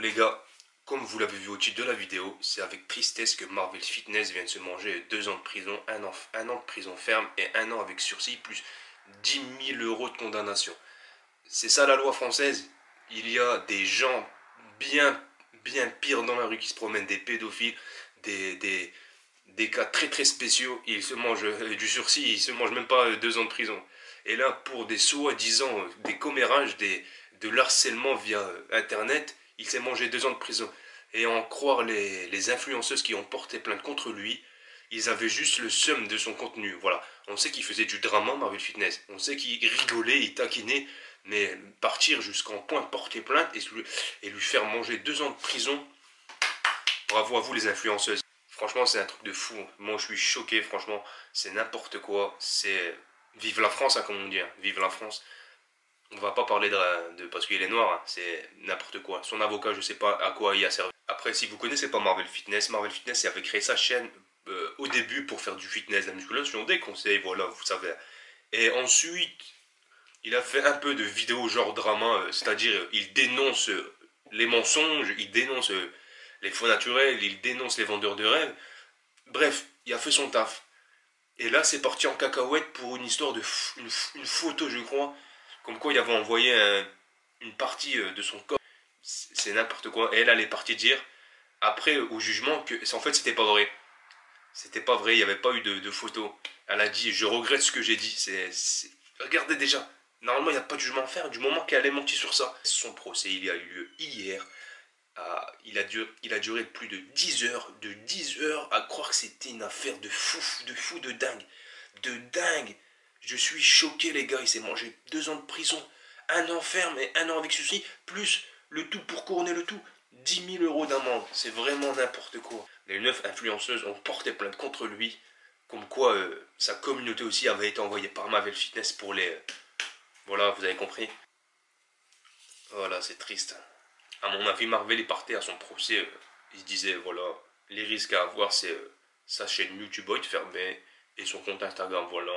Les gars, comme vous l'avez vu au titre de la vidéo, c'est avec tristesse que Marvel Fitness vient de se manger deux ans de prison, un an, un an de prison ferme et un an avec sursis, plus 10 000 euros de condamnation. C'est ça la loi française? Il y a des gens bien, bien pires dans la rue qui se promènent, des pédophiles, des, des, des cas très très spéciaux. Ils se mangent euh, du sursis, ils se mangent même pas euh, deux ans de prison. Et là, pour des soi-disant, euh, des commérages, des, de l'harcèlement via Internet, il s'est mangé deux ans de prison. Et en croire les, influenceuses qui ont porté plainte contre lui, ils avaient juste le seum de son contenu. Voilà. On sait qu'il faisait du drama, Marvel Fitness. On sait qu'il rigolait, il taquinait. Mais partir jusqu'en point porter plainte et, et lui faire manger deux ans de prison, bravo à vous les influenceuses. Franchement, c'est un truc de fou. Moi, je suis choqué, franchement. C'est n'importe quoi. C'est... Vive la France, hein, comme on dit. Hein. Vive la France. On va pas parler de, parce qu'il est noir, hein. c'est n'importe quoi. Son avocat, je sais pas à quoi il a servi. Après, si vous connaissez pas Marvel Fitness, Marvel Fitness avait créé sa chaîne euh, au début pour faire du fitness, de la musculation, des conseils, voilà, vous savez. Et ensuite, il a fait un peu de vidéos genre drama, euh, c'est-à-dire il dénonce les mensonges, il dénonce les faux naturels, il dénonce les vendeurs de rêves. Bref, il a fait son taf. Et là, c'est parti en cacahuète pour une histoire de une, photo, je crois, comme quoi il avait envoyé une partie euh, de son corps. C'est n'importe quoi. Et elle, est partie dire, après, au jugement, que en fait, c'était pas vrai. C'était pas vrai, il n'y avait pas eu de, photo. Elle a dit, je regrette ce que j'ai dit. Regardez déjà, normalement, il n'y a pas de jugement à faire du moment qu'elle est menti sur ça. Son procès, il a eu lieu hier. Ah, il, a duré, il a duré plus de 10 heures, de 10 heures à croire que c'était une affaire de fou, de fou, de dingue, de dingue. Je suis choqué les gars, il s'est mangé deux ans de prison, un an ferme et un an avec ceci, plus le tout pour couronner le tout, 10 000 euros d'amende. C'est vraiment n'importe quoi. Les neuf influenceuses ont porté plainte contre lui, comme quoi euh, sa communauté aussi avait été envoyée par Mavel Fitness pour les... voilà, vous avez compris. Voilà, c'est triste à mon avis, Marvel est parti à son procès. Euh, il se disait, voilà, les risques à avoir, c'est euh, sa chaîne YouTube être fermée et son compte Instagram, voilà.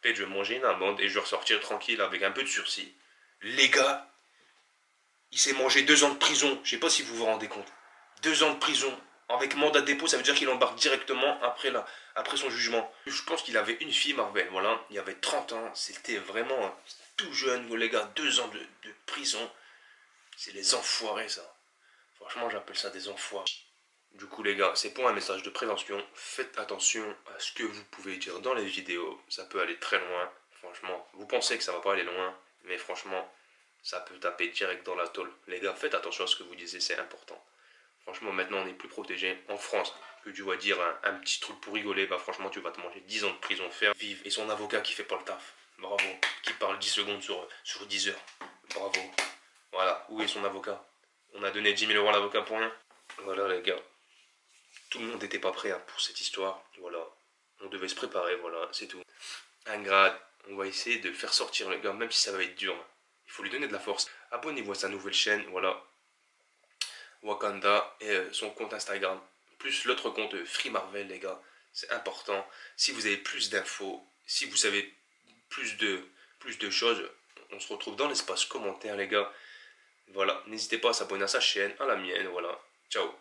Peut-être je vais manger une amende et je vais ressortir tranquille avec un peu de sursis. Les gars, il s'est mangé deux ans de prison. Je sais pas si vous vous rendez compte. Deux ans de prison. Avec mandat de dépôt, ça veut dire qu'il embarque directement après, la, après son jugement. Je pense qu'il avait une fille, Marvel, voilà. Il avait 30 ans. C'était vraiment tout jeune, les gars. Deux ans de, de prison. C'est les enfoirés, ça. Franchement, j'appelle ça des enfoirés. Du coup, les gars, c'est pour un message de prévention. Faites attention à ce que vous pouvez dire dans les vidéos. Ça peut aller très loin. Franchement, vous pensez que ça va pas aller loin. Mais franchement, ça peut taper direct dans la tôle. Les gars, faites attention à ce que vous disiez, c'est important. Franchement, maintenant, on est plus protégé. En France, que tu vas dire un, petit truc pour rigoler, bah franchement, tu vas te manger 10 ans de prison ferme. Vive. Et son avocat qui fait pas le taf. Bravo. Qui parle 10 secondes sur, sur 10 heures. Bravo. Voilà, où est son avocat? On a donné 10 000 euros à l'avocat pour rien? Voilà les gars. Tout le monde n'était pas prêt pour cette histoire. Voilà. On devait se préparer, voilà, c'est tout. Un on va essayer de le faire sortir les gars, même si ça va être dur. Il faut lui donner de la force. Abonnez-vous à sa nouvelle chaîne, voilà. Wakanda et euh, son compte Instagram. Plus l'autre compte euh, Free Marvel, les gars. C'est important. Si vous avez plus d'infos, si vous savez plus de, plus de choses, on se retrouve dans l'espace commentaire, les gars. Voilà, n'hésitez pas à s'abonner à sa chaîne, à la mienne, voilà. Ciao